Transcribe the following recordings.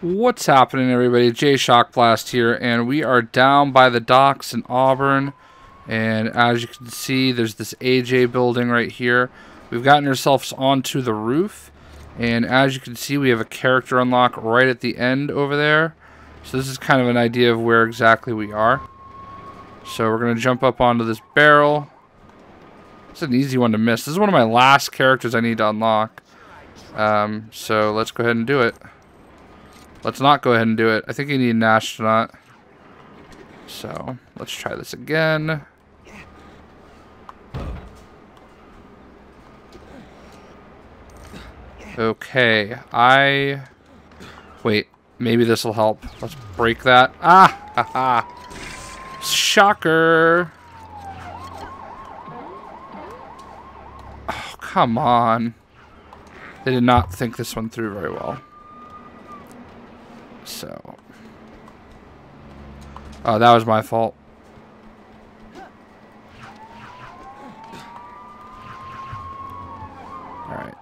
What's happening, everybody? Jay Shockblast here, and we are down by the docks in Auburn. And as you can see, there's this AJ building right here. We've gotten ourselves onto the roof, and as you can see, we have a character unlock right at the end over there. So this is kind of an idea of where exactly we are. So we're going to jump up onto this barrel. It's an easy one to miss. This is one of my last characters I need to unlock. Um, so let's go ahead and do it. Let's not go ahead and do it. I think you need an astronaut. So, let's try this again. Okay, I... Wait, maybe this will help. Let's break that. Ah! Haha! Shocker! Oh, come on. They did not think this one through very well. So. Oh, that was my fault. Alright.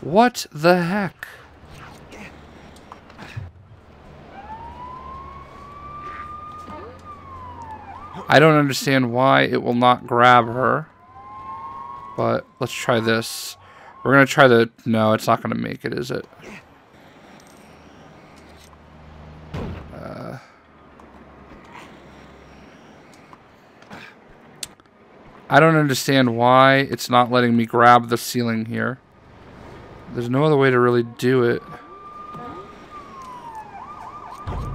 What the heck? I don't understand why it will not grab her. But let's try this. We're going to try the... No, it's not going to make it, is it? Uh, I don't understand why it's not letting me grab the ceiling here. There's no other way to really do it.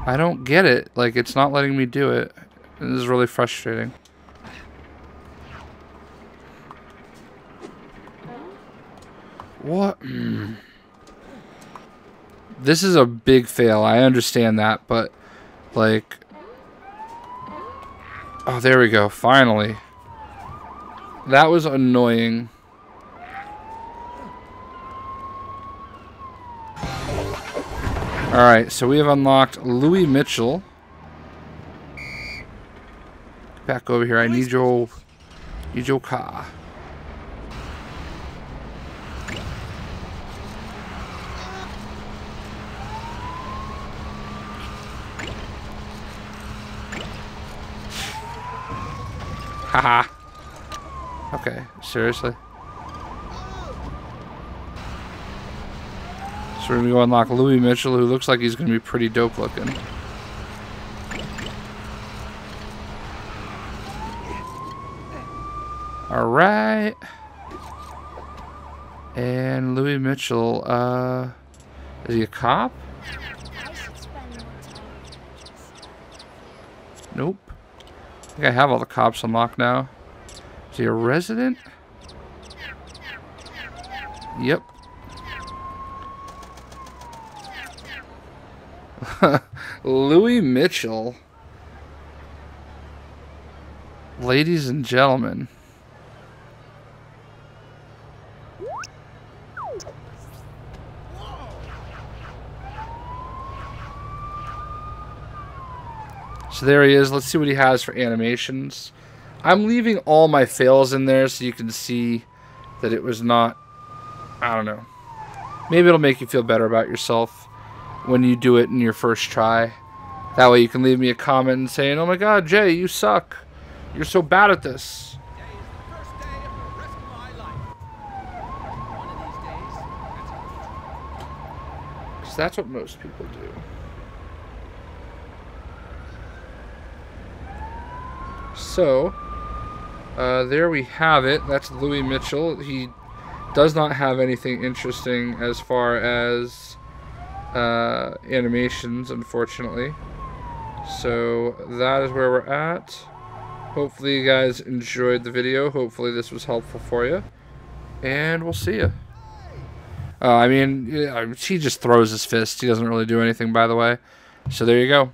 I don't get it. Like, it's not letting me do it. This is really frustrating. What? This is a big fail. I understand that, but like Oh, there we go. Finally. That was annoying. Alright, so we have unlocked Louie Mitchell. Back over here. I need your need your car. Haha. okay, seriously? So we're gonna go unlock Louie Mitchell, who looks like he's gonna be pretty dope looking. Alright. And Louie Mitchell, uh, is he a cop? Nope think I have all the cops unlocked now. Is he a resident? Yep. Louie Mitchell. Ladies and gentlemen. So there he is. Let's see what he has for animations. I'm leaving all my fails in there so you can see that it was not... I don't know. Maybe it'll make you feel better about yourself when you do it in your first try. That way you can leave me a comment saying, Oh my god, Jay, you suck. You're so bad at this. Because that's what most people do. So, uh, there we have it. That's Louie Mitchell. He does not have anything interesting as far as uh, animations, unfortunately. So, that is where we're at. Hopefully you guys enjoyed the video. Hopefully this was helpful for you. And we'll see you. Uh, I mean, he just throws his fist. He doesn't really do anything, by the way. So there you go.